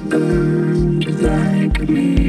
burned like me.